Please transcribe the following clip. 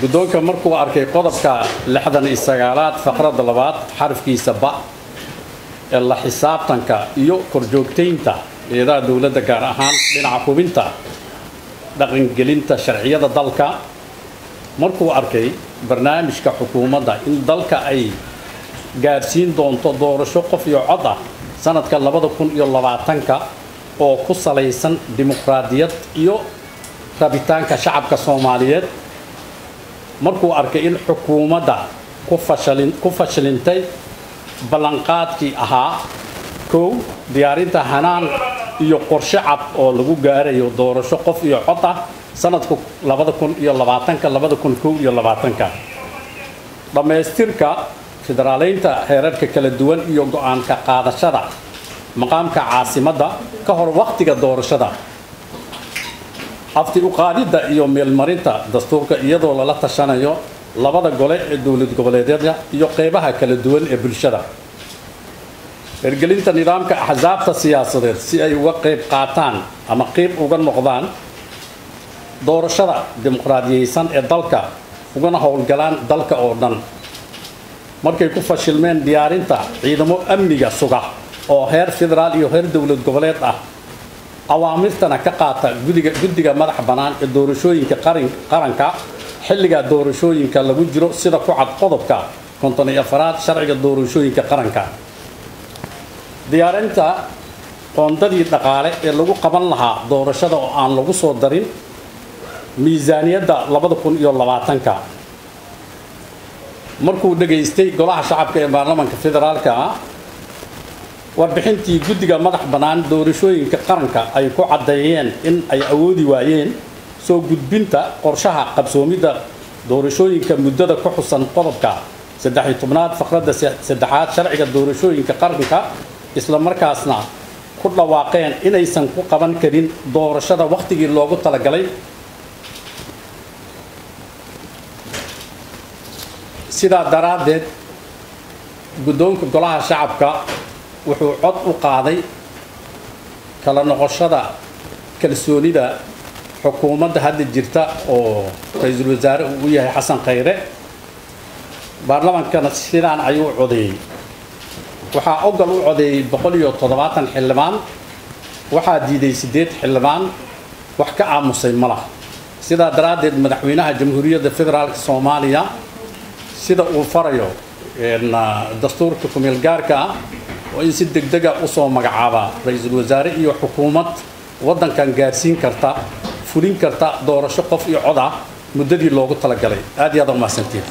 guddoonka markuu arkay qodobka lixdan iyo sagaalaad faqradda labaad xarafkiisa ba ee la xisaabtanka iyo korjoogtaynta eedaha dowladda gaar ahaan dhinaca hubinta dhaqangelinta sharciyada dalka. Markuu arkay barnaamijka xukuumadda in dalka ay gaadhsiin doonto doorasho qof iyo cod ah sanadka labada kun iyo labaatanka oo ku salaysan dimuqraadiyad iyo rabitaanka shacabka soomaaliyeed markuu arkay in xukuumadda ku fashilintay ballanqaadkii ahaa kow diyaarinta hanaan iyo qorshe cad oo lagu gaarayo doorasho qof iyo cod ah iyo labaatanka dhammaystirka federaaleynta heerarka kala duwan iyo go'aanka qaadashada maqaamka caasimadda ka hor wakhtiga doorashada afti uqaadidda iyo meelmarinta dastuurka iyadoo lala tashanayo labada gole ee dowlad goboleedyada iyo qeybaha kala duwan ee bulshada. Hirgelinta nidaamka axsaabta siyaasadeed si ay uga qeyb qaataan ama qeyb uga noqdaan doorashada dimuqraadiyeysan ee dalka ugana howlgalaan dalka oo dhan. Markay ku fashilmeen diyaarinta ciidamo amniga suga oo heer federaal iyo heer dowlad goboleed ah awaamirtana ka qaata guddiga madax bannaan ee doorashooyinka qaranka. Xilliga doorashooyinka lagu jiro sida ku cad qodobka konton iyo afaraad sharciga doorashooyinka qaranka. Diyaarinta qoondadii dhaqaale ee lagu qaban lahaa doorashada oo aan lagu soo darin miisaaniyadda labada kun iyo labaatanka. Markuu dhegaystay golaha shacabka ee baarlamaanka federaalka warbixintii guddiga madax bannaan doorashooyinka qaranka ay ku caddeeyeen in ay awoodi waayeen soo gudbinta qorshaha qabsoomidda doorashooyinka muddada ku xusan qodobka saddex-iyo tobnaad faqradda saddexaad sharciga doorashooyinka qaranka isla markaasna ku dhawaaqeen inaysan ku qaban karin doorashada wakhtigii loogu talagalay. Sidaa daraaddeed guddoonka golaha shacabka wuxuu cod u qaaday kala noqoshada kalsoonida xukuumadda hadda jirta oo ra'iisul wasaare uu u yahay xasan khayre baarlamaankana sidaan ayuu codeeyey. Waxaa ogal u codeeyey boqol iyo toddobaatan xildhibaan. Waxaa diiday siddeed xildhibaan. Wax ka aamusay ma lah sidaa daraaddeed madaxweynaha jamhuuriyadda federaalka soomaaliya sida uu farayo dastuurka kumeel gaarka ah oo in si degdega u soo magacaabaa ra'iisul wasaare iyo xukuumad waddankan gaarsiin karta fulin karta doorasho qof iyo cod ah muddadii loogu talagalay. Aad iyo aad umahadsantiin